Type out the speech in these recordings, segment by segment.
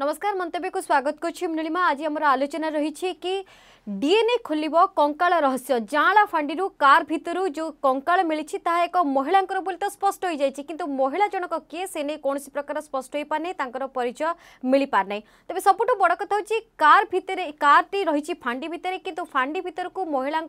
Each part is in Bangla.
नमस्कार मंत्य को स्वागत करणिमा आज आम आलोचना रही कि डीएनए खोल कंका रहस्य जाँला फांडी कार भितर जो कंका मिली ता एक महिला तो स्पष्ट हो जाए कि महिला जनक किए से नहीं कौन प्रकार स्पष्ट हो पारे परिचय मिल पारना तेज सब बड़ कथ हूँ कार भितर कार रही फांडी भितर कि फांडी भितर को महिला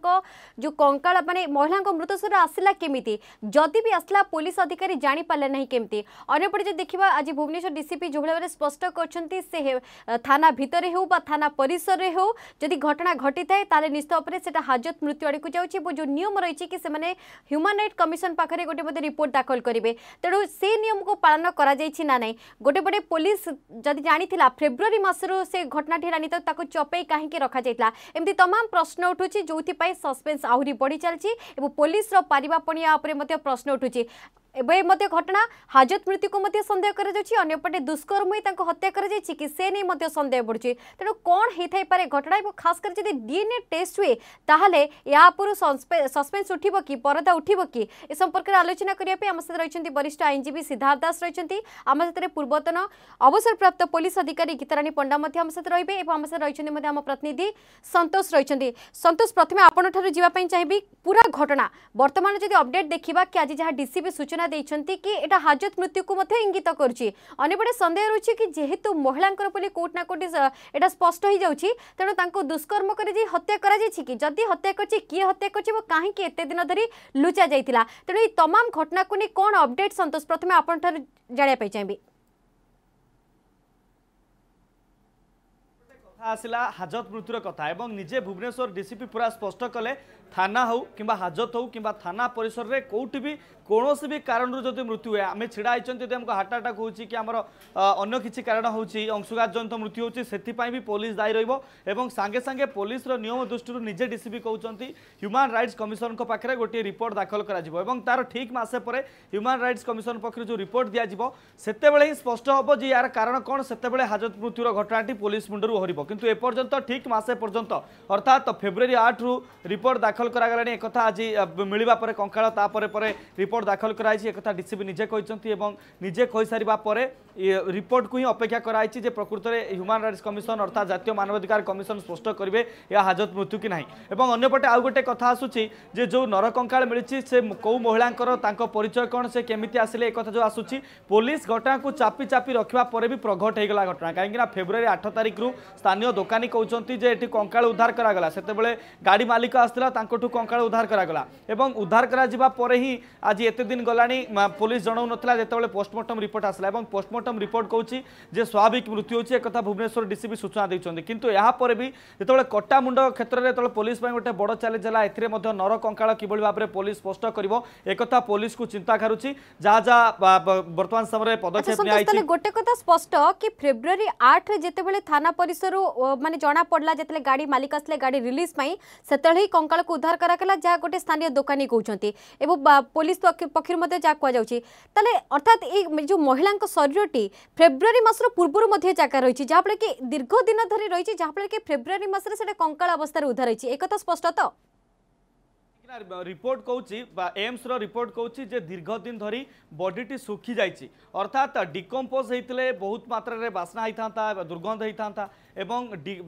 जो कंका मानते महिला मृत मृतशर आसला केमी जदि भी आसला पुलिस अधिकारी जापारे ना केमती अंपटे जो देखा आज भुवनेश्वर डीसीपी जो भाव स्पष्ट कर ନିହାତି ସେ থানা ভিতরে হোক বা থানা পরিসরের হোক যদি ঘটনা ঘটি থাকে তাহলে নিশ্চিত উপরে সেটা হাজত মৃত্যু আড়ে যাচ্ছে এবং যে নিয়ম রয়েছে কি সে হ্যুমান রাইট কমিশন পাখে গোটে বোধে রিপোর্ট দাখল করবে তেমন সে নিয়মক পালন করা যাই না নাই গোটে পটে পুলিশ যদি জাঁলা ফেব্রুয়ারি মাসর সে ঘটনাটি হেলানি তো তাকে চপাই কাহিকি রখা যাই এমতি তমাম প্রশ্ন উঠুছি যে সসপেন্স আহরি বড়ি চালছি এবং পুলিশর পারিবাপণিয়া উপরে প্রশ্ন উঠুছি এবে মধ্যে ঘটনা হাজত মৃত্যুকে মধ্যে সন্দেহ করা যাচ্ছে অন্যপটে দুষ্কর্ম হয়ে তাঁকে হত্যা করা যাইছে কি সে নিয়ে মধ্যে সন্দেহ পড়ছে তেমন কোণ হয়ে থাইপারে ঘটনা এবং খাস করে যদি ডিএনএ টেস্ট হুয়ে তাহলে ইয়া পূর্ব সসপেন্স উঠিব কি পরদা উঠিব কি এ সম্পর্কে আলোচনা করা আমার সাথে রয়েছেন বরিষ্ঠ আইনজীবী সিদ্ধার্থ দাস রয়েছেন আমার সাথে পূর্বতন অবসরপ্রাপ্ত পুলিশ অধিকারী গীতারাণী পণ্ডা মধ্যে আমার সাথে রয়েবে এবং আমার সাথে রয়েছেন মধ্যে আমার প্রতিনিধি সন্তোষ রয়েছেন সন্তোষ প্রথমে আপনার ঠার যা চাহিবি পুরা ঘটনা বর্তমানে যদি অপডেট দেখা কি আজ যা ডিসিপি সূচনা कि यहाँ हाजत मृत्यु को इंगित करपटे सन्देह रही कि जेहेतु महिला बोली ना कोटी यहाँ स्पष्ट हो जाऊँगी तेणु दुष्कर्म कर हत्या कि हत्या कर हत्या कर कहीं एत दिन धरी लुचा जाता तेणु ये तमाम घटना को नहीं कौन अपडेट सतोष प्रथम आपण जानवाई चाहिए কথা আসিলা হাজত মৃত্যুর কথা এবং নিজে ভুবনেশ্বর ডিসিপি পুরা স্পষ্ট কলে থানা হোক কিংবা হাজত হোক কিংবা থানা পরিসরের কোটি বি কৌশি বি কারণ যদি মৃত্যু হয় আমি ছিড়া হয়েছেন যদি আমি হার্ট আটাক হচ্ছে কি আমার অন্য কিছু কারণ হচ্ছে অংশুঘাতজনিত মৃত্যু হচ্ছে সেপাই বি পুলিশ দায়ী রহব এবং সাগে সাগে পুলিশর নিয়ম দৃষ্টি নিজে ডিসিপি কৌন হ্যুমান রাইটস কমিশন পাখে গোটিয়ে রিপোর্ট দাখল করা এবং তার ঠিক মাসে পরে হ্যুমান রাইটস কমিশন পক্ষ যে রিপোর্ট দিয়া সেতবে ହିଁ ସ୍ପଷ୍ଟ ହେବ ଯେ ଏହାର କାରଣ କ'ଣ ସେତେବେଳେ ହାଜତ ମୃତ୍ୟୁର ଘଟଣାଟି ପୋଲିସ ମୁଣ୍ଡରୁ ଓହରିବ কিন্তু এপর্যন্ত ঠিক মাসে পর্যন্ত অর্থাৎ ফেব্রুয়ারি আঠরু রিপোর্ট দাখল করা গলানি একথা আজ মিলবা পরে কঙ্কাল তাপরে পরে রিপোর্ট দাখল করা হয়েছে একথা ডিসিপি নিজে কিন্তু এবং নিজে কইসারা পরে রিপোর্টকু হি অপেক্ষা করা হয়েছে যে প্রকৃতরে হ্যুমান রাইটস কমিশন অর্থাৎ জাতীয় মানবাধিকার কমিশন স্পষ্ট করবে এ হাজত মৃত্যু কি না এবং অন্যপটে আউ গোটে কথা আসুচি যে যে নরকঙ্কাল মিছে সে কেউ মহিলাঙ্কর তাঁর পরিচয় কোণ সে কেমিতি আসলে এ কথা যে আসুচি পুলিশ ঘটনাকে চাপি চাপি রক্ষা পরে বি প্রঘট হয়ে গলা ঘটনা কিনা ফেব্রুয়ারি আঠ তারিখর স্থানীয় স্থানীয় দোকানী কৌন যে এটি কঙ্কাল উদ্ধার করা সেতবে গাড়ি মালিক আসলে তাঁঠু কঙ্কাল উদ্ধার করা এবং উদ্ধার করা পরে হি আজ এত দিন গলানি পুলিশ জনাও নথিলা যেতবে পোস্টমর্টম রিপোর্ট আসলা এবং পোস্টমর্টম রিপোর্ট কৌছি যে স্বাভাবিক মৃত্যু হচ্ছে একথা ভুবনেশ্বর ডিসিপি সূচনা দিয়েছেন কিন্তু এরপরে বি যেতবে কটামুন্ড ক্ষেত্রে যেত পুলিশ গোটে বড় চ্যালেঞ্জ হল এতে নর কঙ্কাল কিভাবে ভাবে পুলিশ স্পষ্ট করব একথা পুলিশ কু চিন্তা ঘারুছি যা যা বর্তমান সময় পদক্ষেপ নিয়ে গোটে কথা স্পষ্ট কি ফেব্রুয়ারি আট যেতবে থানা পরিসর ମାନେ ଜଣାପଡ଼ିଲା ଯେତେବେଳେ ଗାଡ଼ି ମାଲିକ ଆସିଲେ ଗାଡ଼ି ରିଲିଜ୍ ପାଇଁ ସେତେବେଳେ ହିଁ କଙ୍କାଳକୁ ଉଦ୍ଧାର କରାଗଲା ଯାହା ଗୋଟେ ସ୍ଥାନୀୟ ଦୋକାନୀ କହୁଛନ୍ତି ଏବଂ ପୋଲିସ ପକ୍ଷରୁ ମଧ୍ୟ ଯାହା କୁହାଯାଉଛି ତାହେଲେ ଅର୍ଥାତ୍ ଏଇ ଯେଉଁ ମହିଳାଙ୍କ ଶରୀରଟି ଫେବୃଆରୀ ମାସର ପୂର୍ବରୁ ମଧ୍ୟ ଜାଗା ରହିଛି ଯାହାଫଳରେ କି ଦୀର୍ଘ ଦିନ ଧରି ରହିଛି ଯାହାଫଳରେ କି ଫେବୃଆରୀ ମାସରେ ସେଟା କଙ୍କାଳ ଅବସ୍ଥାରେ ଉଦ୍ଧାର ହୋଇଛି ଏକଥା ସ୍ପଷ୍ଟ ତ ରିପୋର୍ଟ କହୁଛି ବା ଏମ୍ସର ରିପୋର୍ଟ କହୁଛି ଯେ ଦୀର୍ଘ ଦିନ ଧରି ବଡିଟି ଶୁଖିଯାଇଛି ଅର୍ଥାତ୍ ଡିକମ୍ପୋଜ୍ ହେଇଥିଲେ ବହୁତ ମାତ୍ରାରେ ବାସ୍ନା ହେଇଥାନ୍ତା ଦୁର୍ଗନ୍ଧ ହେଇଥାନ୍ତା এবং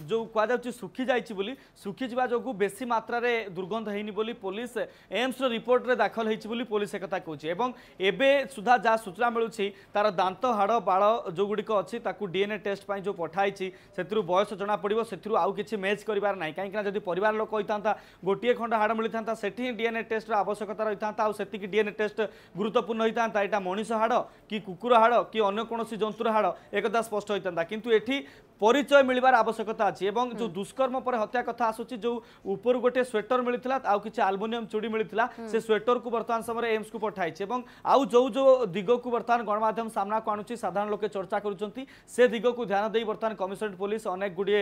ଯେଉଁ କୁହାଯାଉଛି ଶୁଖିଯାଇଛି ବୋଲି ଶୁଖିଯିବା ଯୋଗୁଁ ବେଶୀ ମାତ୍ରାରେ ଦୁର୍ଗନ୍ଧ ହେଇନି ବୋଲି ପୋଲିସ ଏମ୍ସର ରିପୋର୍ଟରେ ଦାଖଲ ହେଇଛି ବୋଲି ପୋଲିସ ଏକଥା କହୁଛି ଏବଂ ଏବେ ସୁଦ୍ଧା ଯାହା ସୂଚନା ମିଳୁଛି ତାର ଦାନ୍ତ ହାଡ଼ ବାଳ ଯେଉଁଗୁଡ଼ିକ ଅଛି ତାକୁ ଡିଏନ୍ଏ ଟେଷ୍ଟ ପାଇଁ ଯେଉଁ ପଠାହେଇଛି ସେଥିରୁ ବୟସ ଜଣାପଡ଼ିବ ସେଥିରୁ ଆଉ କିଛି ମ୍ୟାଚ୍ କରିବାର ନାହିଁ କାହିଁକିନା ଯଦି ପରିବାର ଲୋକ ହୋଇଥାନ୍ତା ଗୋଟିଏ ଖଣ୍ଡ ହାଡ଼ ମିଳିଥାନ୍ତା ସେଠି ହିଁ ଡିଏନ୍ଏ ଟେଷ୍ଟର ଆବଶ୍ୟକତା ରହିଥାନ୍ତା ଆଉ ସେତିକି ଡିଏନ୍ଏ ଟେଷ୍ଟ ଗୁରୁତ୍ୱପୂର୍ଣ୍ଣ ହୋଇଥାନ୍ତା ଏଇଟା ମଣିଷ ହାଡ଼ କି କୁକୁର ହାଡ଼ କି ଅନ୍ୟ କୌଣସି ଜନ୍ତୁର ହାଡ଼ ଏକଥା ସ୍ପଷ୍ଟ ହୋଇଥାନ୍ତା କିନ୍ତୁ ଏଠି ପରିଚୟ ମିଳି ମିଳିବାର ଆବଶ୍ୟକତା ଅଛି ଏବଂ ଯେଉଁ ଦୁଷ୍କର୍ମ ପରେ ହତ୍ୟା କଥା ଆସୁଛି ଯେଉଁ ଉପରୁ ଗୋଟିଏ ସ୍ୱେଟର ମିଳିଥିଲା ଆଉ କିଛି ଆଲୁମିନିୟମ ଚୁଡ଼ି ମିଳିଥିଲା ସେ ସ୍ୱେଟରକୁ ବର୍ତ୍ତମାନ ସମୟରେ ଏମ୍ସକୁ ପଠାଇଛି ଏବଂ ଆଉ ଯେଉଁ ଯେଉଁ ଦିଗକୁ ବର୍ତ୍ତମାନ ଗଣମାଧ୍ୟମ ସାମ୍ନାକୁ ଆଣୁଛି ସାଧାରଣ ଲୋକେ ଚର୍ଚ୍ଚା କରୁଛନ୍ତି ସେ ଦିଗକୁ ଧ୍ୟାନ ଦେଇ ବର୍ତ୍ତମାନ କମିଶନରେଟ୍ ପୋଲିସ ଅନେକ ଗୁଡ଼ିଏ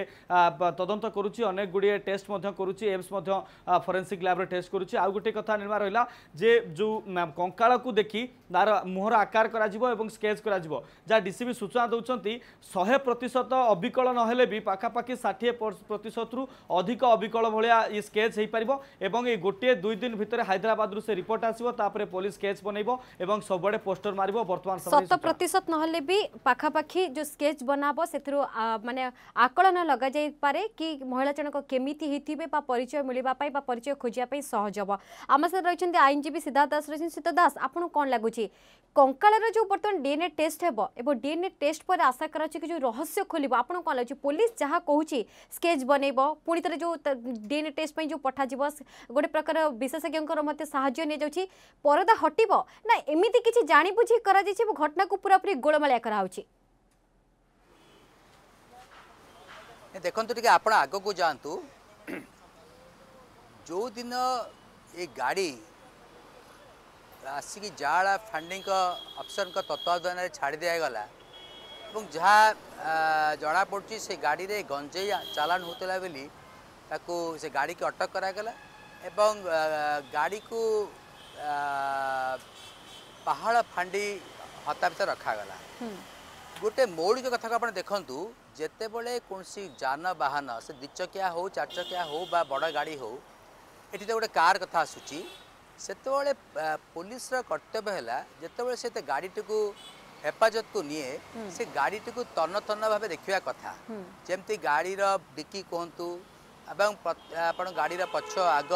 ତଦନ୍ତ କରୁଛି ଅନେକ ଗୁଡ଼ିଏ ଟେଷ୍ଟ ମଧ୍ୟ କରୁଛି ଏମ୍ସ ମଧ୍ୟ ଫରେନ୍ସିକ୍ ଲ୍ୟାବ୍ରେ ଟେଷ୍ଟ କରୁଛି ଆଉ ଗୋଟିଏ କଥା ନିର୍ମା ରହିଲା ଯେ ଯେଉଁ କଙ୍କାଳକୁ ଦେଖି ତାର ମୁହଁର ଆକାର କରାଯିବ ଏବଂ ସ୍କେଚ୍ କରାଯିବ ଯାହା ଡିସିବି ସୂଚନା ଦେଉଛନ୍ତି ଶହେ ପ୍ରତିଶତ ଅବିକଳ ନହେଲେ ବି ପାଖାପାଖି ଷାଠିଏ ପ୍ରତିଶତରୁ ଅଧିକ ଅବିକଳ ଭଳିଆ ଇ ସ୍କେଚ୍ ହୋଇପାରିବ ଏବଂ ଏଇ ଗୋଟିଏ ଦୁଇ ଦିନ ଭିତରେ ହାଇଦ୍ରାବାଦରୁ ସେ ରିପୋର୍ଟ ଆସିବ ତାପରେ ପୋଲିସ ସ୍କେଚ୍ ବନେଇବ ଏବଂ ସବୁଆଡ଼େ ପୋଷ୍ଟର ମାରିବ ବର୍ତ୍ତମାନ ଶତ ପ୍ରତିଶତ ନହେଲେ ବି ପାଖାପାଖି ଯେଉଁ ସ୍କେଚ୍ ବନାବ ସେଥିରୁ ମାନେ ଆକଳନ ଲଗାଯାଇପାରେ କି ମହିଳା ଜଣକ କେମିତି ହେଇଥିବେ বা পরিচয় মিলিবা পাই বা পরিচয় খোঁজিয়া পাই সহজ হব আমার সাথে রয়েছেন আইনজীবী সিদ্ধার্থ দাস রয়েছেন সিদ্ধার্থ দাস আপনার কম লাগুচি কঙ্কালের যে বর্তমান ডিএনএ টেস্ট হব এবং ডিএনএ টেস্ট পরে আশা করা যে রহস্য খোলিব আপনার কম লাগুচি পুলিশ যা কুচি স্কেচ বনাইব পুঁ থাকে যে ডিএনএ টেস্ট পাই যে পঠাযিব গোটে প্রকার বিশেষজ্ঞর মধ্যে সাহায্য নিয়ে যাচ্ছি পরদা হটিব না এমিতি কিছু জাণিবুঝি করা যাই ঘটনাকে পুরাপুরি গোলমালিয়া করা হচ্ছে ଦେଖନ୍ତୁ ଟିକେ ଆପଣ ଆଗକୁ ଯାଆନ୍ତୁ ଯେଉଁଦିନ ଏ ଗାଡ଼ି ଆସିକି ଜାଆଳା ଫାଣ୍ଡିଙ୍କ ଅଫିସରଙ୍କ ତତ୍ତ୍ୱାବଧାନରେ ଛାଡ଼ି ଦିଆଗଲା এবং ଯାହା ଜଣାପଡ଼ୁଛି ସେ ଗାଡ଼ିରେ ଗଞ୍ଜେଇ ଚାଲାଣ ହେଉଥିଲା ବୋଲି ତାକୁ ସେ ଗାଡ଼ିକି ଅଟକ କରାଗଲା ଏବଂ ଗାଡ଼ିକୁ ପାହାଳ ଫାଣ୍ଡି ହତା ଭିତରେ ରଖାଗଲା ଗୋଟେ ମୌଳିକ କଥାକୁ ଆପଣ ଦେଖନ୍ତୁ ଯେତେବେଳେ କୌଣସି ଯାନବାହନ ସେ ଦୁଇଚକିଆ ହେଉ ଚାରିଚକିଆ ହେଉ ବା ବଡ଼ ଗାଡ଼ି ହେଉ ଏଠି ତ ଗୋଟେ କାର୍ କଥା ଆସୁଛି ସେତେବେଳେ ପୋଲିସର କର୍ତ୍ତବ୍ୟ ହେଲା ଯେତେବେଳେ ସେ ଗାଡ଼ିଟିକୁ হেফাজতকু নিয়ে ସେ ଗାଡ଼ିଟିକୁ ତନ୍ନ ତନ୍ନ ଭାବେ ଦେଖିବା କଥା ଯେମିତି ଗାଡ଼ିର ଡିକି କୁହନ୍ତୁ ଏବଂ ଆପଣ ଗାଡ଼ିର ପଛ ଆଗ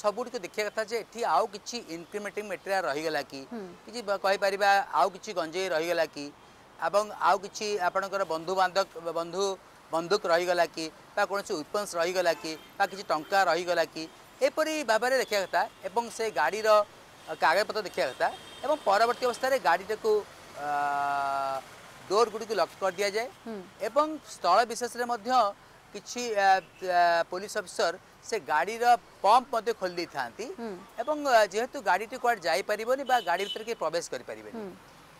ସବୁଠିକୁ ଦେଖିବା କଥା ଯେ ଏଠି ଆଉ କିଛି ଇନକ୍ରିମେଟିଂ ମେଟେରିଆଲ୍ ରହିଗଲା କି କିଛି କହିପାରିବା ଆଉ କିଛି ଗଞ୍ଜେଇ ରହିଗଲା କି ଏବଂ ଆଉ କିଛି ଆପଣଙ୍କର ବନ୍ଧୁବାନ୍ଧବ ବନ୍ଧୁ ବନ୍ଧୁକ ରହିଗଲା କି ବା କୌଣସି ୱେପନ୍ସ ରହିଗଲା କି ବା କିଛି ଟଙ୍କା ରହିଗଲା କି ଏପରି ଭାବରେ ଦେଖିବା କଥା ଏବଂ ସେ ଗାଡ଼ିର କାଗଜପତ୍ର ଦେଖିବା କଥା ଏବଂ ପରବର୍ତ୍ତୀ ଅବସ୍ଥାରେ ଗାଡ଼ିଟାକୁ ডোর গুড়ি লক করে দিয়া যায় এবং স্থল বিশেষে মধ্যে কিছু পুলিশ অফিসর সে গাড়ির পম্প মধ্যে খোলি থাকে এবং যেহেতু গাড়িটি কুয়াড়ে যাইপারবনি বা গাড়ি ভিতরে কে প্রবেশ করে করিপারবেনি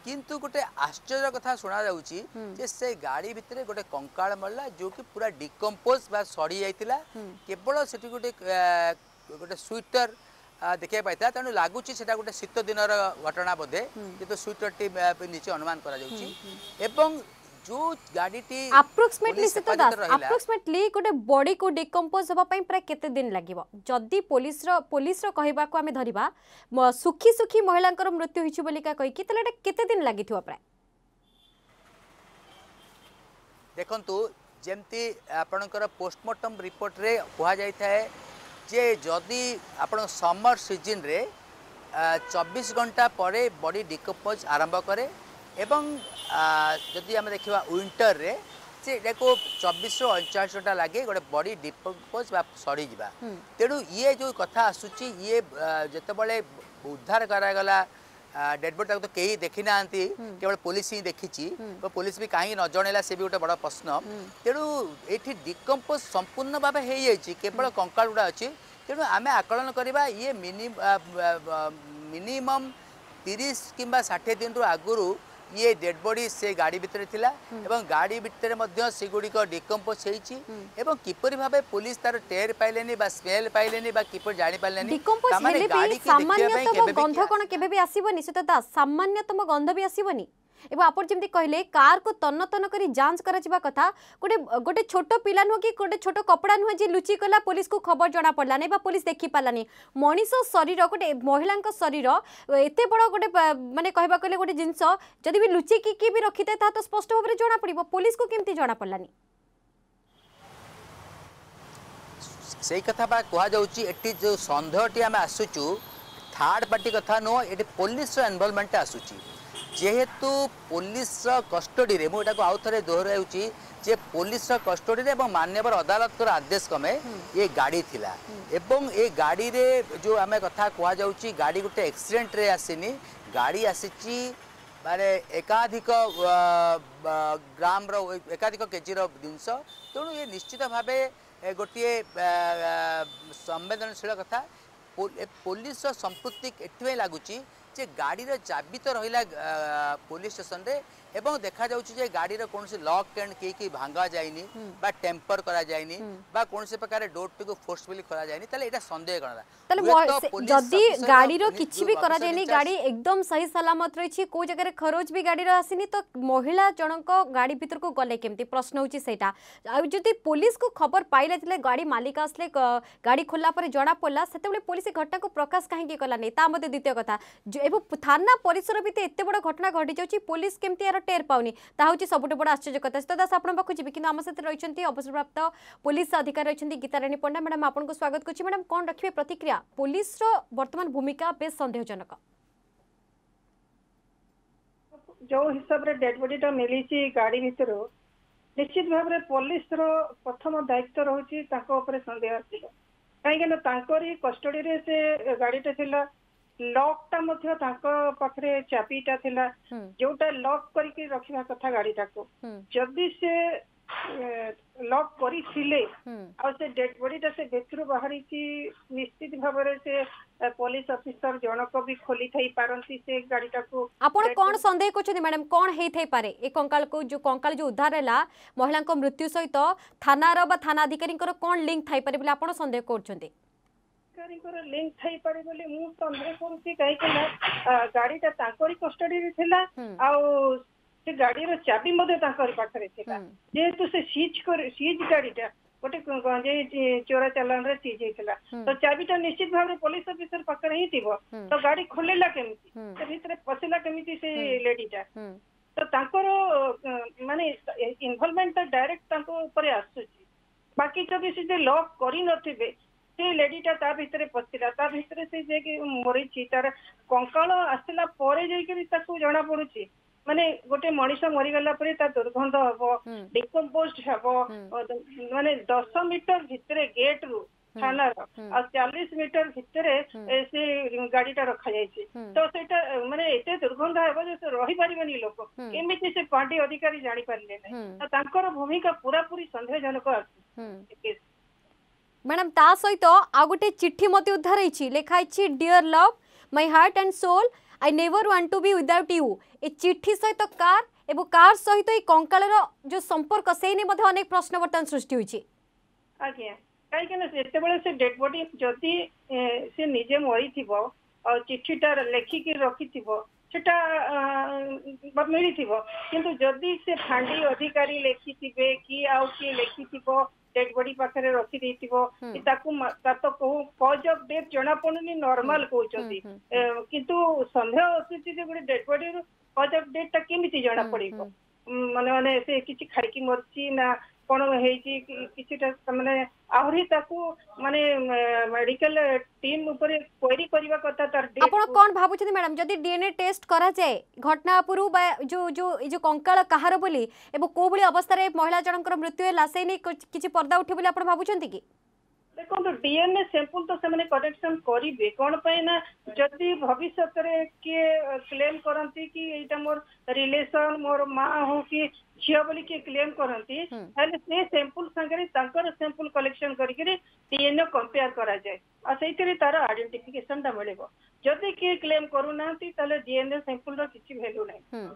কিন্তু গোটে আশ্চর্য কথা শোনা যাচ্ছে যে সে গাড়ি ভিতরে গোটে কঙ্কাল মরলা যে পুরা ডিকম্পোজ বা সরি যাই কেবল সেটি গোটে গোটে সুইটার देखा पाई तेणु लगुच गोटे शीत दिन घटना बोधे कि हम्म। स्वेटर टी पिंधि अनुमान कर जो गाडीटी अप्रोक्सीमेटली सितो दास अप्रोक्सीमेटली गोटे बॉडी को डिकम्पोज होबा पई प्राय केते दिन लागिबो जदि पुलिस रो पुलिस रो कहिबा को आमे धरिबा सुखी सुखी महिलांकर मृत्यु होइछु बोली का कहि कि तले केते दिन लागिथिबो प्राय देखंतु जेमती आपनकर पोस्टमार्टम रिपोर्ट रे कोहा जाई थाए যে যদি আপনার সমর সিজনরে চব্বিশ ঘন্টা পরে বডি ডিকম্পোজ আরম্ভ করে এবং যদি আমি দেখিবা উইন্টরে সে এটা চব্বিশ অনচাশ ঘন্টা লাগে গোটে বডি ডিকম্পোজ বা সরি যা তেমন ইয়ে যে কথা আসুচি ইয়ে যেতবে উদ্ধার করা গলা ডেড বডিটা তো কেউ দেখি না কেবল পুলিশ হি দেখিছি পুলিশ বি কাহি ন জনাইলা সে বি গোটে বড় প্রশ্ন তেণু এটি ডিকম্পোজ সম্পূর্ণ ভাবে হয়ে যাইছি কেবল কঙ্কাল গুড়া অছি তেণু আমি আকলন করা ইয়ে মিনিমম তিরিশ কিংবা ষাঠিয়ে দিন আগর ইয়ে ডেড বডি সে গাড়ি ভিতরে লা এবং গাড়ি ভিতরে মধ্যে সেগুড়িক ডিকম্পোজ হয়েছি এবং কিপরি ভাবে পুলিশ তার টের পাইলে বা স্মেল পাইলে বা কিপর জানি পাইলেনি গন্ধ কোন কেবে বি আসিবনি সেটা সামান্যতম গন্ধ বি আসিবনি এবং আপন যেমি কহিলেন কার্কু তন্ন তন্ন করে যাঞ্চ করা কথা গোটে গোটে ছোট পিলা নুহ কি গোটে ছোট কপড়া নুহ যে লুচি কলা পুলিশ কু খবর জনা পড়লা না বা পুলিশ দেখি পালানি মনিষ শরীর গোটে মহিলা শরীর এত বড় গোটে মানে কহবা কলে গোটে জিনিস যদি বি লুচি কি কি বি রক্ষি থাকে তাহলে তো স্পষ্ট ভাবে জনা পড়ব কু কেমতি জনা পড়লানি সেই কথা বা কুহযাচ্ছি এটি যে সন্দেহটি আমি আসুছু থার্ড পার্টি কথা নুহ এটি পুলিশ ইনভলভমেন্ট আসুছি ଯେହେତୁ ପୋଲିସର କଷ୍ଟଡ଼ିରେ ମୁଁ ଏଇଟାକୁ ଆଉ ଥରେ ଦୋହରାଉଛି ଯେ ପୋଲିସର କଷ୍ଟଡ଼ିରେ ଏବଂ ମାନ୍ୟବର ଅଦାଲତର ଆଦେଶ କ୍ରମେ ଏ ଗାଡ଼ି ଥିଲା ଏବଂ ଏ ଗାଡ଼ିରେ ଯେଉଁ ଆମେ କଥା କୁହାଯାଉଛି ଗାଡ଼ି ଗୋଟେ ଏକ୍ସିଡେଣ୍ଟରେ ଆସିନି ଗାଡ଼ି ଆସିଛି ମାନେ ଏକାଧିକ ଗ୍ରାମର ଏକାଧିକ କେଜିର ଜିନିଷ ତେଣୁ ଏ ନିଶ୍ଚିତ ଭାବେ ଗୋଟିଏ ସମ୍ବେଦନଶୀଳ କଥା ପୋଲିସର ସମ୍ପୃକ୍ତି ଏଥିପାଇଁ ଲାଗୁଛି ଯେ ଗାଡ଼ିର ଚାବି ତ ରହିଲା ପୋଲିସ ଷ୍ଟେସନରେ এবং দেখা যাওচি যে গাড়িৰ কোনটো লক কেন কে কি ভাঙা যায়নি বা টেম্পাৰ কৰা যায়নি বা কোন সে प्रकारे ডৰ্টটো কো ফৰ্সবিলি খোলা যায়নি তলে এটা সন্দেহ কৰা। তলে যদি গাড়ীৰ কিচিবি কৰা যায়নি গাড়ী একদম সহি সালামাত ৰৈচি কো জাগাৰে খৰোজ বি গাড়ীৰ আসিনি ত মহিলা জনক গাড়ীৰ ভিতৰকো গলে কিমতে প্ৰশ্ন হচি সেইটা। আৰু যদি পুলিচক খবৰ পাইলে তলে গাড়ী মালিক আসলে গাড়ী খোলা পৰে জনা পোলা সেইতেবেলে পুলিচি ঘটনাক প্ৰকাশ কাহে কি কলা নে তাৰ মতে দ্বিতীয় কথা। যে এবো পুথানা পৰিසරবিতে ইতে বৰ ঘটনা ঘটি যাওচি পুলিচ কিমতে টের পাওনি তা হচ্ছে সবুঠু বড় আশ্চর্য কথা সীতা দাস আপনার পাখ যাবি কিন্তু আমার সাথে রয়েছেন অবসরপ্রাপ্ত পুলিশ অধিকারী রয়েছেন গীতারাণী পণ্ডা ম্যাডাম আপনার স্বাগত করছি ম্যাডাম কম রাখবে প্রতিক্রিয়া পুলিশর বর্তমান ভূমিকা বেশ সন্দেহজনক जो हिसाब से डेड बडीटा मिली गाड़ी भितर निश्चित भाव में पुलिस प्रथम दायित्व रोचे सन्देह आस कहीं कस्टडी से गाड़ीटा ଟା ମଧ୍ୟ ତାଙ୍କ ପାଖରେ ଚାବିଟା ଥିଲା ଯୋଉଟା ଲକ୍ କରିକି ରଖିବା କଥା ଗାଡିଟାକୁ ଯଦି ସେ ଲକ୍ କରିଥିଲେ ଆଉ ସେ ଡେଡ୍ ବଡିଟା ସେ ଭିତରୁ ବାହାରିକି ନିଶ୍ଚିତ ଭାବରେ ସେ ପୋଲିସ ଅଫିସର ଜଣକ ବି ଖୋଲି ପାରନ୍ତି ସେ ଗାଡିଟାକୁ ଆପଣ କଣ ସନ୍ଦେହ କରୁଛନ୍ତି ମ୍ୟାଡମ କଣ ହେଇଥାଇପାରେ ଏ କଙ୍କାଳକୁ ଯୋଉ କଙ୍କାଳ ଯୋଉ ଉଦ୍ଧାର ହେଲା ମହିଳାଙ୍କ ମୃତ୍ୟୁ ସହିତ ଥାନାର ବା ଥାନା ଅଧିକାରୀଙ୍କର କଣ ଲିଙ୍କ ଥାଇପାରେ ବୋଲି ଆପଣ ସନ୍ଦେହ କରୁଛନ୍ତି ସରକାରୀଙ୍କର ଲିଙ୍କ ଥାଇପାରେ ବୋଲି ମୁଁ ସନ୍ଦେହ କରୁଛି କାହିଁକି ନା ଗାଡିଟା ତାଙ୍କରି କଷ୍ଟଡିରେ ଥିଲା ଆଉ ସେ ଗାଡିର ଚାବି ମଧ୍ୟ ତାଙ୍କରି ପାଖରେ ଥିଲା ଯେହେତୁ ସେ ସିଜ୍ କରି ସିଜ୍ ଗାଡିଟା ଗୋଟେ ଗଞ୍ଜେଇ ଚୋରା ଚାଲାଣରେ ସିଜ୍ ହେଇଥିଲା ତ ଚାବିଟା ନିଶ୍ଚିତ ଭାବରେ ପୋଲିସ ଅଫିସର ପାଖରେ ହିଁ ଥିବ ତ ଗାଡି ଖୋଲିଲା କେମିତି ତା ଭିତରେ ପଶିଲା କେମିତି ସେ ଲେଡିଟା ତ ତାଙ୍କର ମାନେ ଇନଭଲଭମେଣ୍ଟ ଡାଇରେକ୍ଟ ତାଙ୍କ ଉପରେ ଆସୁଛି ବାକି ଯଦି ସେ ଯେ ଲକ୍ କରିନଥିବେ ଲେଡିଟା ତା ଭିତରେ ପଶିଲା ତା ଭିତରେ ସେ ଯାଇକି ମରିଛି ତାର କଙ୍କାଳ ଆସିଲା ପରେ ଯାଇକରି ତାକୁ ଜଣା ପଡୁଛି ମାନେ ଗୋଟେ ମଣିଷ ମରିଗଲା ପରେ ତା ଦୁର୍ଗନ୍ଧ ହବ ଡିକମ୍ପୋଜ ହବ ମାନେ ଦଶ ମିଟର ଭିତରେ ଗେଟ ରୁ ଥାନାର ଆଉ ଚାଳିଶ ମିଟର ଭିତରେ ସେ ଗାଡିଟା ରଖାଯାଇଛି ତ ସେଇଟା ମାନେ ଏତେ ଦୁର୍ଗନ୍ଧ ହେବ ଯେ ରହିପାରିବେନି ଲୋକ କେମିତି ସେ ପାଣ୍ଡି ଅଧିକାରୀ ଜାଣିପାରିଲେ ନାହିଁ ତାଙ୍କର ଭୂମିକା ପୁରାପୁରି ସନ୍ଦେହଜନକ ଆସୁଛି ମ୍ୟାଡ଼ାମ୍ ତା ସହିତ ଆଉ ଗୋଟେ ଚିଠି ମୋତେ ଉଦ୍ଧାର ହେଇଛି ଲେଖା ହେଇଛି dear love my heart and soul I never want to be without you ଏ ଚିଠି ସହିତ କାର୍ এবং কার সহিত এই কঙ্কালর যে সম্পর্ক সেই নিয়ে মধ্যে অনেক প্রশ্ন বর্তমান সৃষ্টি হয়েছে আজ্ঞা কাইকিনা যেতবেলে সে ডেড বডি যদি সে নিজে মরিথিব আর চিঠিটা লেখিকি রখিথিব সেটা মিলিথিব কিন্তু যদি সে ফাঁডি অধিকারী লেখিথিবে কি আউ কি লেখিথিব ଡେଡ୍ ବଡି ପାଖରେ ରଖିଦେଇଥିବ ତାକୁ ତାକୁ କୋଉ କଜ୍ ଅଫ୍ ଡେଥ୍ ଜଣାପଡୁନି ନର୍ମାଲ କହୁଛନ୍ତି କିନ୍ତୁ ସନ୍ଦେହ ଆସୁଛି ଯେ ଗୋଟେ ଡେଡ୍ ବଡିରୁ କଜ୍ ଅଫ୍ ଡେଥ୍ ଟା କେମିତି ଜଣାପଡିବ ମାନେ ମାନେ ସେ କିଛି ଖାଇକି ମରିଛି ନା କ'ଣ ହେଇଛି କିଛିଟା ମାନେ ଆହୁରି ତାକୁ ମାନେ ମେଡିକାଲ ଟିମ୍ ଉପରେ କ୍ୱେରି କରିବା କଥା ତାର ଆପଣ କ'ଣ ଭାବୁଛନ୍ତି ମ୍ୟାଡାମ୍ ଯଦି ଡିଏନଏ ଟେଷ୍ଟ କରାଯାଏ ଘଟଣା ଉପରୁ ବା ଯୋଉ ଯୋଉ ଏ ଯୋଉ କଙ୍କାଳ କାହାର ବୋଲି ଏବଂ କୋଉ ଭଳି ଅବସ୍ଥାରେ ମହିଳା ଜଣଙ୍କର ମୃତ୍ୟୁ ହେଲା ସେ ନେଇ କିଛି ପର୍ଦ୍ଦା ଉଠିବ ବୋଲି ଆପଣ ଭାବୁଛନ୍ତି କି ଦେଖନ୍ତୁ ଡିଏନଏ ସାମ୍ପଲ୍ ତ ସେମାନେ କଲେକ୍ସନ କରିବେ କ'ଣ ପାଇଁ ନା ଯଦି ଭବିଷ୍ୟତରେ କିଏ କ୍ଲେମ୍ କରନ୍ତି କି ଏଇଟା ମୋର ରିଲେସନ ମୋର ମା ହଉ କି ଝିଅ ବୋଲି କିଏ କ୍ଲେମ୍ କରନ୍ତି ତାହେଲେ ସେ ସାମ୍ପଲ୍ ସାଙ୍ଗରେ ତାଙ୍କର ସାମ୍ପଲ୍ କଲେକ୍ସନ କରିକିରି ଡିଏନଏ କମ୍ପେୟାର କରାଯାଏ ଆଉ ସେଇଥିରେ ତାର ଆଇଡେଣ୍ଟିଫିକେସନଟା ମିଳିବ ଯଦି କିଏ କ୍ଲେମ୍ କରୁନାହାନ୍ତି ତାହେଲେ ଡିଏନଏ ସାମ୍ପଲ୍ର କିଛି ଭ୍ୟାଲ୍ୟୁ ନାହିଁ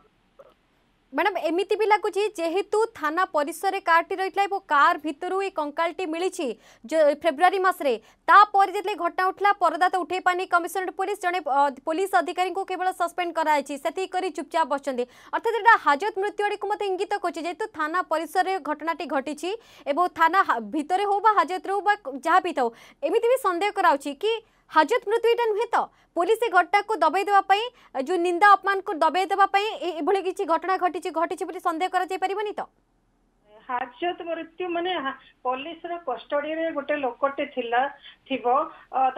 ম্যাডাম এমিতি বি লাগুছি যেহেতু থানা পরিসরে কারটি রয়েছে এবং কার ভিতর এই কঙ্কালটি মিছে ফেব্রুয়ারি মাসে তাপরে যেতে ঘটনা উঠলা পরদা তো উঠাই পানি কমিশনারেট পুলিশ জনে পুলিশ অধিকারী কেবল সসপেন্ড করা হয়েছে সেটি করে চুপচাপ বসছেন অর্থাৎ এটা হাজত মৃত্যু আড়ে মতো ইঙ্গিত করছে যেহেতু থানা পরিসরে ঘটনাটি ঘটিছি এবং থানা ভিতরে হোক বা হাজতরে হোক বা যা বি থাও এমিতি বি সন্দেহ করা হচ্ছে কি হাজত মৃত্যুটা নুহে তো পুলিশ এই ঘটনাকে দবাই দেওয়া যে নিন্দা অপমান দবাই দেওয়া এভাবে কিছু ঘটনা ঘটিছে ঘটিছে বলে সন্দেহ করা যাই পারিবনি তো ହାଜତ ମୃତ୍ୟୁ ମାନେ ପୋଲିସର କଷ୍ଟଡିରେ ଗୋଟେ ଲୋକଟେ ଥିଲା ଥିବ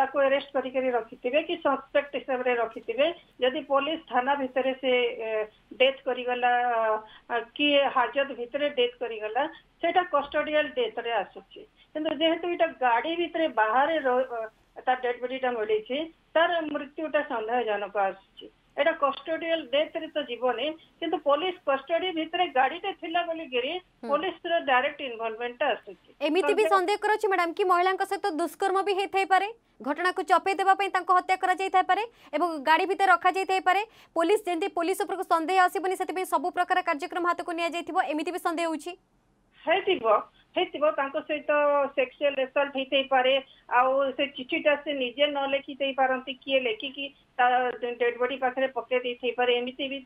ତାକୁ ଆରେଷ୍ଟ କରିକି ରଖିଥିବେ କି ସସ୍ପେକ୍ଟ ହିସାବରେ ରଖିଥିବେ ଯଦି ପୋଲିସ ଥାନା ଭିତରେ ସେ ଡେଥ୍ କରିଗଲା କି ହାଜତ ଭିତରେ ଡେଥ୍ କରିଗଲା ସେଇଟା କଷ୍ଟଡିଆଲ ଡେଥରେ ଆସୁଛି କିନ୍ତୁ ଯେହେତୁ ଏଇଟା ଗାଡି ଭିତରେ ବାହାରେ তার ডেড বডিটা ମିଳିଛି ତାର ମୃତ୍ୟୁଟା ସନ୍ଦେହଜନକ ଆସୁଛି ଏଇଟା କଷ୍ଟୋଡିଆଲ ଡେଥରେ ତ ଯିବନି କିନ୍ତୁ ପୋଲିସ କଷ୍ଟଡି ଭିତରେ ଗାଡିଟା ଥିଲା ବୋଲିକିରି ପୋଲିସର ଡାଇରେକ୍ଟ ଇନଭଲଭମେଣ୍ଟଟା ଆସୁଛି ଏମିତି ବି ସନ୍ଦେହ କରାଉଛି ମ୍ୟାଡାମ କି ମହିଳାଙ୍କ ସହିତ ଦୁଷ୍କର୍ମ ବି ହେଇଥାଇପାରେ ঘটনাকে চপাই দেওয়া তাঁর হত্যা করা যাই পারে এবং গাড়ি ভিতরে রখা যাই পারে পুলিশ যেমন পুলিশ উপরক সন্দেহ আসবনি সেপা সবু প্রকার কার্যক্রম হাতক নিয়ে যাই এমিতি বি সন্দেহ হচ্ছে হয়ে ହେଇଥିବ ତାଙ୍କ ସହିତ ସେକ୍ସୁଆଲ ରେସଲ୍ଟ ହେଇଥାଇପାରେ ଆଉ ସେ ଚିଠିଟା ସେ ନିଜେ ନ ଲେଖି ଦେଇପାରନ୍ତି କିଏ ଲେଖିକି ତା ଡେଡ୍ ବଡି ପାଖରେ ପକେଇ ଦେଇଥାଇପାରେ ଏମିତି ବି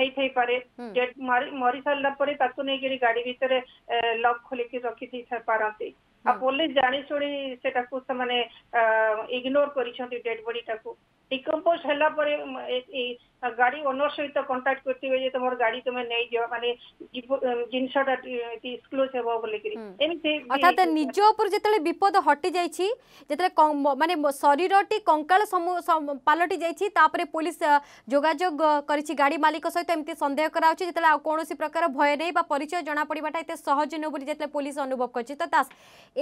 ହେଇଥାଇପାରେ ଡେଡ୍ ମରି ସାରିଲା ପରେ ତାକୁ ନେଇକରି ଗାଡି ଭିତରେ ଲକ୍ ଖୋଲିକି ରଖିଦେଇପାରନ୍ତି ଆଉ ପୋଲିସ ଜାଣିଶୁଣି ସେଟାକୁ ସେମାନେ ଇଗ୍ନୋର କରିଛନ୍ତି ଡେଡ୍ ବଡିଟାକୁ ଡିକମ୍ପୋଜ ହେଲା ପରେ ଗାଡ଼ି ଓନର ସହିତ କଣ୍ଟାକ୍ଟ କରିଥିବେ ଯେ ତମର ଗାଡ଼ି ତମେ ନେଇଯିବ ମାନେ ଜିନିଷଟା ଡିସକ୍ଲୋଜ ହେବ ବୋଲିକିରି ଏମିତି ଅର୍ଥାତ ନିଜ ଉପରୁ ଯେତେବେଳେ ବିପଦ ହଟି ଯାଇଛି ଯେତେବେଳେ ମାନେ ଶରୀରଟି କଙ୍କାଳ ପାଲଟି ଯାଇଛି ତାପରେ ପୋଲିସ ଯୋଗାଯୋଗ କରିଛି ଗାଡ଼ି ମାଲିକ ସହିତ ଏମିତି ସନ୍ଦେହ କରାଯାଉଛି ଯେତେବେଳେ ଆଉ କୌଣସି ପ୍ରକାର ଭୟ ନେଇ ବା ପରିଚୟ ଜଣାପଡ଼ିବାଟା ଏତେ ସହଜ ନୁହେଁ ବୋଲି ଯେତେବେଳେ ପୋଲିସ ଅନୁଭବ କରିଛି ତ ଦାସ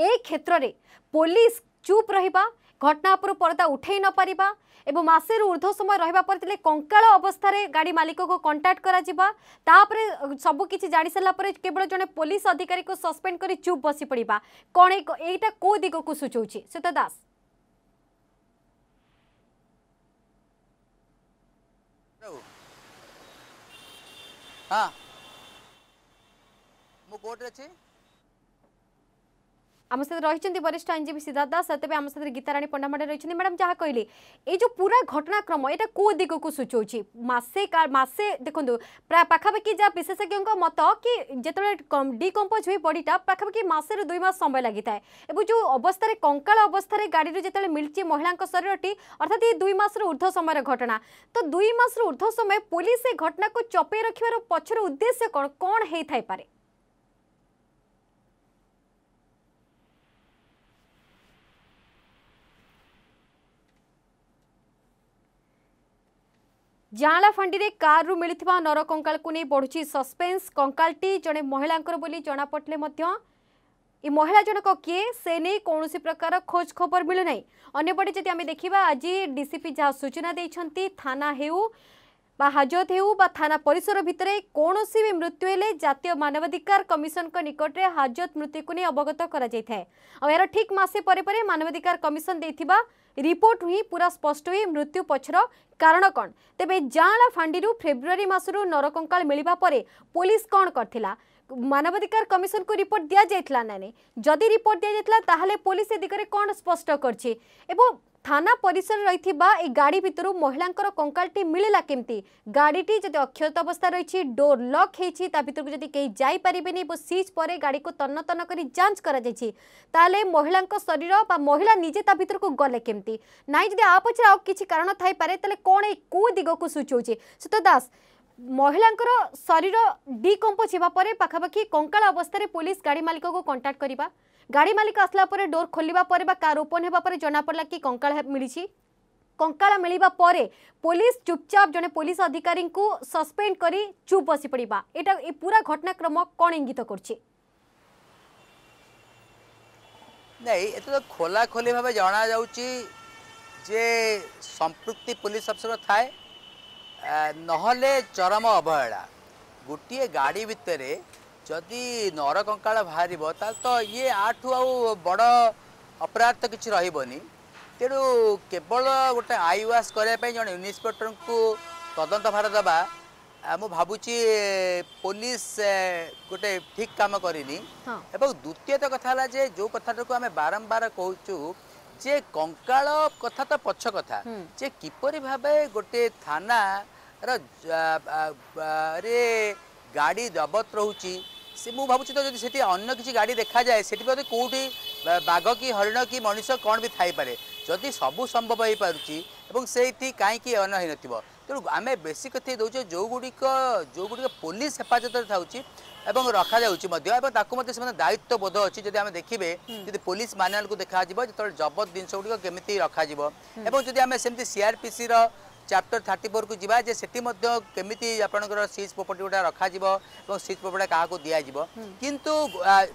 ଏ କ୍ଷେତ୍ରରେ ପୋଲିସ ଚୁପ୍ ରହିବା ଘଟଣା ଉପରୁ ପରଦା ଉଠାଇ ନପାରିବା ଏବଂ ମାସେରୁ ଉର୍ଦ୍ଧ୍ୱ ସମୟ ରହିବା ପରେ ଥିଲେ କଙ୍କାଳ ଅବସ୍ଥାରେ ଗାଡ଼ି ମାଲିକକୁ କଣ୍ଟାକ୍ଟ କରାଯିବା ତାପରେ ସବୁକିଛି ଜାଣିସାରିଲା ପରେ କେବଳ ଜଣେ ପୋଲିସ ଅଧିକାରୀକୁ ସସ୍ପେଣ୍ଡ କରି ଚୁପ୍ ବସି ପଡ଼ିବା କ'ଣ ଏଇଟା କେଉଁ ଦିଗକୁ ସୂଚାଉଛି ସେତ ଦାସ ହଁ ମୁଁ କୋର୍ଟରେ ଅଛି आम सहित रही वरिष्ठ आईनजीवी सिद्धार्थ दास तेज आम सहित गीताराणी पंडामाडे रही मैडम जहाँ कहली ये जो पूरा घटनाक्रम यहाँ कौ दिग को सूचाऊँ मसे मसे देखु प्राय पाखापाखि जहाँ विशेषज्ञों मत कि जिते डिकम्पोज हुई बडीटा पाखापाखि मसे दुई मस समय लगी थाए এবং যে অবস্থায় কঙ্কাল অবস্থায় গাড়ি যেত মিলছে মহিলা শরীরটি অর্থাৎ এই দুই মাসর ঊর্ধ্ব সময়ের ঘটনা তো দুই মাসর ঊর্ধ্ব সময় পুলিশ এই ঘটনাকে চপাই রাখবার পছর উদ্দেশ্য কম কম হয়ে থাইপরে ଜାଁଳା ଫାଣ୍ଡିରେ କାର୍ରୁ ମିଳିଥିବା ନର କଙ୍କାଳକୁ ନେଇ ବଢ଼ୁଛି ସସ୍ପେନ୍ସ କଙ୍କାଳଟି ଜଣେ ମହିଳାଙ୍କର ବୋଲି ଜଣାପଡ଼ିଲେ ମଧ୍ୟ ଏ ମହିଳା ଜଣକ କିଏ ସେ ନେଇ କୌଣସି ପ୍ରକାର ଖୋଜ ଖବର ମିଳୁନାହିଁ ଅନ୍ୟପଟେ ଯଦି ଆମେ ଦେଖିବା ଆଜି ଡିସିପି ଯାହା ସୂଚନା ଦେଇଛନ୍ତି ଥାନା ହେଉ বা হাজত হেউ বা থানা পরিসর ভিতরে কৌশি বি মৃত্যু হলে জাতীয় মানবাধিকার কমিশন নিকটে হাজত মৃত্যুকে নিয়ে অবগত করা যাই আর ঠিক মাসে পরে পরে মানবাধিকার কমিশন দিয়ে ରିପୋର୍ଟ ହୁଇ ପୁରା ସ୍ପଷ୍ଟ ହୋଇ ମୃତ୍ୟୁ ପଛର କାରଣ କ'ଣ ତେବେ ଯାଆଁଳା ଫାଣ୍ଡିରୁ ଫେବୃଆରୀ ମାସରୁ ନରକଙ୍କାଳ ମିଳିବା ପରେ ପୋଲିସ କ'ଣ କରିଥିଲା মানবাধিকার কমিশন কু রিপোর্ট দিয়া যাই না যদি রিপোর্ট দিয়া যাই তাহলে পুলিশ এ দিগরে কোণ স্পষ্ট করছে এবং থানা পরিসরে রয়েছে এই গাড়ি ভিতর মহিলা কঙ্কালটি মিলা কমিটি গাড়িটি যদি অক্ষত অবস্থা রয়েছে ডোর লক হয়েছে তা ভিতর যদি কেউ যাইপারে এবং সিজ পরে গাড়ি তন্ন তন্ন করে যাঞ্চ করা যাই তাহলে মহিলা শরীর বা মহিলা নিজে তা ভিতরক গলে কমিটি নাই যদি আ আপ কিছু কারণ থাইপরে তাহলে কোণ এই কেউ দিগক সূচাউছে সুত দাস মহিলাঙ্কর শরীর ডিকম্পোজ হওয়া পরে পাখাপাখি কঙ্কাল অবস্থায় পুলিশ গাড়ি মালিককে কন্টাক্ট করা ଗାଡ଼ି ମାଲିକ ଆସିଲା ପରେ ଡୋର୍ ଖୋଲିବା ପରେ ବା କାର୍ ଓପନ୍ ହେବା ପରେ ଜଣାପଡ଼ିଲା କି କଙ୍କାଳ ମିଳିଛି କଙ୍କାଳ ମିଳିବା ପରେ ପୋଲିସ ଚୁପଚାପ ଜଣେ ପୋଲିସ ଅଧିକାରୀଙ୍କୁ ସସ୍ପେଣ୍ଡ କରି ଚୁପ୍ ବସିପଡ଼ିବା ଏଇଟା ଏ ପୁରା ଘଟଣାକ୍ରମ କ'ଣ ଇଙ୍ଗିତ କରୁଛି ନାଇଁ ଏତେ ତ ଖୋଲାଖୋଲି ଭାବେ ଜଣାଯାଉଛି ଯେ ସମ୍ପୃକ୍ତି ପୋଲିସ ଅଫିସର ଥାଏ ନହେଲେ ଚରମ ଅବହେଳା ଗୋଟିଏ ଗାଡ଼ି ଭିତରେ ଯଦି ନରକଙ୍କାଳ ବାହାରିବ ତାହେଲେ ତ ଇଏ ଆଠୁ ଆଉ ବଡ଼ ଅପରାଧ ତ କିଛି ରହିବନି ତେଣୁ କେବଳ ଗୋଟେ ଆଇ ୱାସ୍ କରିବା ପାଇଁ ଜଣେ ଇନ୍ସପେକ୍ଟରଙ୍କୁ ତଦନ୍ତ ଭାର ଦେବା ମୁଁ ଭାବୁଛି ପୋଲିସ ଗୋଟେ ଠିକ୍ କାମ କରିନି ଏବଂ ଦ୍ୱିତୀୟତଃ କଥା ହେଲା ଯେ ଯେଉଁ କଥାଟାକୁ ଆମେ ବାରମ୍ବାର କହୁଛୁ ଯେ କଙ୍କାଳ କଥା ତ ପଛ କଥା ଯେ କିପରି ଭାବେ ଗୋଟେ ଥାନାର ରେ ଗାଡ଼ି ଜବତ ରହୁଛି ମୁଁ ଭାବୁଛି ତ ଯଦି ସେଠି ଅନ୍ୟ କିଛି ଗାଡ଼ି ଦେଖାଯାଏ ସେଠି ବୋଧେ କେଉଁଠି ବାଘ କି ହରିଣ କି ମଣିଷ କ'ଣ ବି ଥାଇପାରେ ଯଦି ସବୁ ସମ୍ଭବ ହୋଇପାରୁଛି ଏବଂ ସେଇଠି କାହିଁକି ଅନ୍ନ ହୋଇନଥିବ ତେଣୁ ଆମେ ବେଶୀ କଥା ଦେଉଛେ ଯେଉଁଗୁଡ଼ିକ ଯେଉଁଗୁଡ଼ିକ ପୋଲିସ ହେଫାଜତରେ ଥାଉଛି ଏବଂ ରଖାଯାଉଛି ମଧ୍ୟ ଏବଂ ତାକୁ ମଧ୍ୟ ସେମାନେ ଦାୟିତ୍ୱବୋଧ ଅଛି ଯଦି ଆମେ ଦେଖିବେ ଯଦି ପୋଲିସ ମାନୁଆଲକୁ ଦେଖାଯିବ ଯେତେବେଳେ ଜବତ ଜିନିଷ ଗୁଡ଼ିକ କେମିତି ରଖାଯିବ ଏବଂ ଯଦି ଆମେ ସେମିତି ସିଆର୍ପିସିର ଚାପ୍ଟର ଥାର୍ଟି ଫୋର୍କୁ ଯିବା ଯେ ସେଠି ମଧ୍ୟ କେମିତି ଆପଣଙ୍କର ସିଜ୍ ପ୍ରପର୍ଟି ଗୁଡ଼ା ରଖାଯିବ ଏବଂ ସିଜ୍ ପ୍ରପର୍ଟି କାହାକୁ ଦିଆଯିବ କିନ୍ତୁ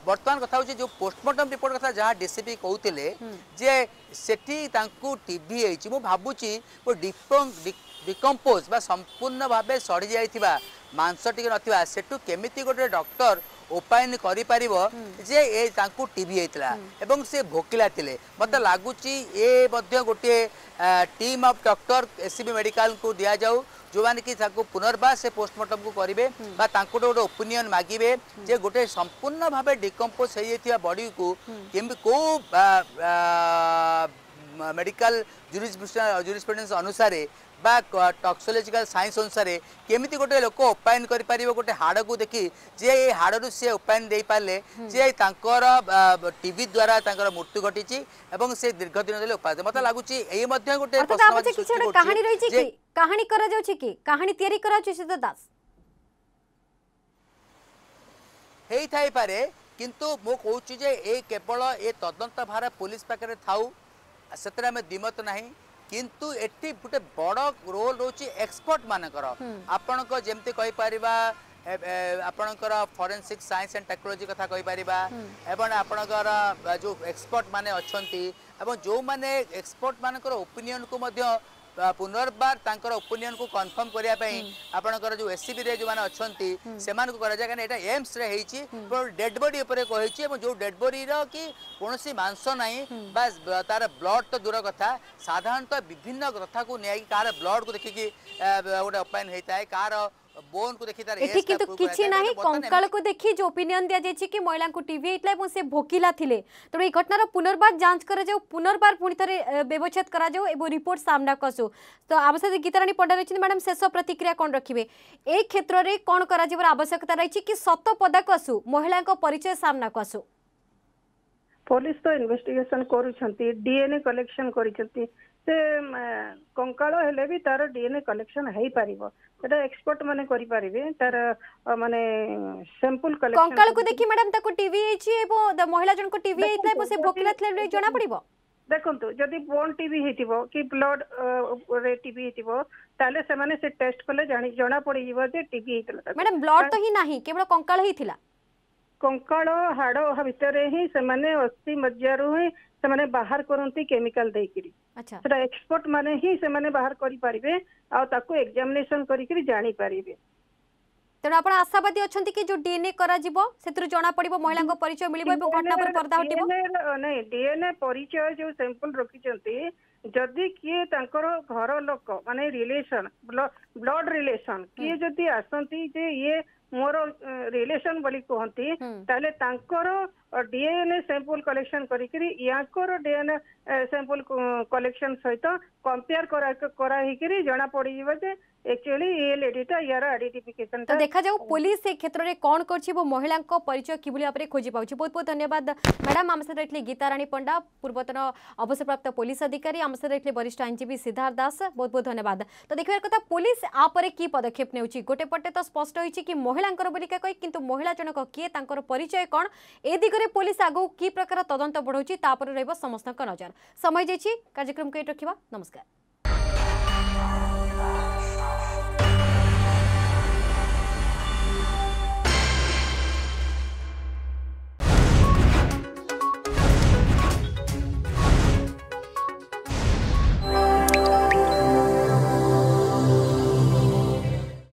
ବର୍ତ୍ତମାନ କଥା ହେଉଛି ଯେଉଁ ପୋଷ୍ଟମର୍ଟମ ରିପୋର୍ଟ କଥା ଯାହା ଡିସିପି କହୁଥିଲେ ଯେ ସେଠି ତାଙ୍କୁ ଟିଭି ହେଇଛି ମୁଁ ଭାବୁଛି ଡିକମ୍ପୋଜ ବା ସମ୍ପୂର୍ଣ୍ଣ ଭାବେ ସଢ଼ିଯାଇଥିବା ମାଂସ ଟିକେ ନଥିବା ସେଠୁ କେମିତି ଗୋଟେ ଡକ୍ଟର ଓପାୟନ କରିପାରିବ ଯେ ଏ ତାଙ୍କୁ ଟିଭି ହେଇଥିଲା ଏବଂ ସେ ଭୋକିଲା ଥିଲେ ମୋତେ ଲାଗୁଛି ଏ ମଧ୍ୟ ଗୋଟିଏ team of doctor SCB medical को दिया जाऊ ଯେଉଁମାନେ କି ତାଙ୍କୁ ପୁନର୍ବାର ସେ ପୋଷ୍ଟମର୍ଟମକୁ କରିବେ ବା ତାଙ୍କଠୁ ଗୋଟେ ଓପିନିଅନ୍ ମାଗିବେ ଯେ ଗୋଟେ ସମ୍ପୂର୍ଣ୍ଣ ଭାବେ ଡିକମ୍ପୋଜ୍ ହେଇଯାଇଥିବା ବଡ଼ିକୁ କେମିତି କେଉଁ ମେଡ଼ିକାଲ ଜୁରିସ୍ପ୍ରୁଡେନ୍ସ ଅନୁସାରେ বা টক্সোଲୋଜିକାଲ ସାଇନ୍ସ ଅନୁସାରେ କେମିତି ଗୋଟେ ଲୋକ ଉପାୟନ କରିପାରିବ ଗୋଟେ ହାଡ଼କୁ ଦେଖି ଯେ ଏଇ ହାଡ଼ରୁ ସେ ଉପାୟନ ଦେଇପାରିଲେ ଯେ ତାଙ୍କର ଟିଭି ଦ୍ୱାରା ତାଙ୍କର ମୃତ୍ୟୁ ଘଟିଛି ଏବଂ ସେ ଦୀର୍ଘ ଦିନ ଧରି ଉପାୟ ମୋତେ ଲାଗୁଛି ଏଇ ମଧ୍ୟ ଗୋଟେ କାହାଣୀ ରହିଛି କି କାହାଣୀ କରାଯାଉଛି କି କାହାଣୀ ତିଆରି କରାଯାଉଛି ସିଦ୍ଧ ଦାସ ହେଇଥାଇପାରେ କିନ୍ତୁ ମୁଁ କହୁଛି ଯେ ଏ କେବଳ ଏ ତଦନ୍ତ ଭାର ପୋଲିସ ପାଖରେ ଥାଉ ସେଥିରେ ଆମେ ଦ୍ୱିମତ ନାହିଁ কিন্তু এটি গোটে বড় রোল রয়েছে এক্সপর্ট মানকর আপনার যেমতি কইপারিবা ଆପଣଙ୍କର ଫରେନ୍ସିକ୍ ସାଇନ୍ସ ଆଣ୍ଡ ଟେକ୍ନୋଲୋଜି କଥା କହିପାରିବା ଏବଂ ଆପଣଙ୍କର ଯେଉଁ ଏକ୍ସପର୍ଟ ମାନେ ଅଛନ୍ତି ଏବଂ ଯେଉଁମାନେ ଏକ୍ସପର୍ଟ ମାନଙ୍କର ଓପିନିଅନକୁ ମଧ୍ୟ পুনর্বার তাঁর ওপিনিয়ন কু কনফর্ম করা আপনার যে এসিবি রে যে অনেক সে করা যায় কেন এটা এমস রে হয়েছি ডেড বডি উপরে কেছি এবং যে ডেড বডি রি কোশি মাংস নাই বা তার ব্লড তো দূর কথা সাধারণত বিভিন্ন কথা কু নিয়ে কার ব্লড কু দেখি গোটে অপায়ন হয়ে থাকে কার এটি কিন্তু কিছু না কঙ্কালকু দেখি যে ওপিনিয়ন দিয়া যাইছে কি মহিলাঙ্কু টিভি হইতলা এবং সে ভোকিলা থিলে তেমন এই ঘটনার পুনর্বার যাঞ্চ করা যাও পুনর্বার পুনি থরে ব্যবচ্ছেদ করা যাও এবং রিপোর্ট সামনা কসু তো আমার সাথে গীতারাণী পণ্ডা রয়েছেন ম্যাডাম শেষ প্রতিক্রিয়া কোণ রাখবে এই ক্ষেত্রে কোণ করা যাবার আবশ্যকতা রয়েছে কি সত পদাকু আসু মহিলাঙ্ক পরিচয় সামনাকু আসু পুলিশ তো ইনভেস্টিগেশন করুছেন ডিএনএ কলেকশন করছেন से कंकाल हेल्ला तार डीएनए कलेक्शन हो पार एक्सपर्ट माने करी परिबे सैंपल कलेक्शन कंकाल को देखि मैडम टीवी महिला जन को टीवी हेतले से भोकला थले बोन टीवी कि ब्लड टीवी ताले से माने से टेस्ट करले जानि जणा टीवी मैडम ब्लड तो ही नाही केवल कंकाल हेथिला कंकाल हाडो भीतर हे से बाहर करंती केमिकल আচ্ছা সেটা এক্সপর্ট মানে ହିଁ ସେମାନେ ବାହାର କରିପାରିବେ ଆଉ ତାକୁ ଏକ୍ସାମିନେସନ କରିକି ଜାଣିପାରିବେ ତେଣୁ ଆପଣ ଆଶାବାଦୀ ଅଛନ୍ତି କି ଯୋଉ ଡିଏନଏ କରାଯିବ ସେଥିରୁ ଜଣା ପଡିବ ମହିଳାଙ୍କ ପରିଚୟ ମିଳିବ ଏବଂ ଘଟଣା ପରେ ପର୍ଦ୍ଦା ହଟିବ ନାଇଁ ଡିଏନଏ ପରିଚୟ ଯୋଉ ସାମ୍ପଲ ରଖିଛନ୍ତି ଯଦି କିଏ ତାଙ୍କର ଘର ଲୋକ ମାନେ ରିଲେସନ ବ୍ଲଡ ରିଲେସନ କିଏ ଯଦି ଆସନ୍ତି ଯେ ଇଏ मोर रिलेशन बोली कहती डीएनए सैंपल कलेक्शन करी डीएनए सैंपल कलेक्शन सहित कंपेयर करा जना पड़ी जे एक्चुअली तो देखा पुलिस से क्षेत्र में कौन कर महिला परिचय बहुत बहुत धन्यवाद मैडम हम से पंडा पूर्वतन अवसरप्राप्त पुलिस अधिकारी आम सहित रहले वरिष्ठ आईनजीवी सिद्धार्थ दास बहुत बहुत धन्यवाद तो देखबार कथा पुलिस आपरे पदक्षेप गोटे पटे तो स्पष्ट होइछि कि महिला जनक किए परिचय कोन ए पुलिस प्रकार तदंत बढ़ौछि तापर नजर समय कार्यक्रम नमस्कार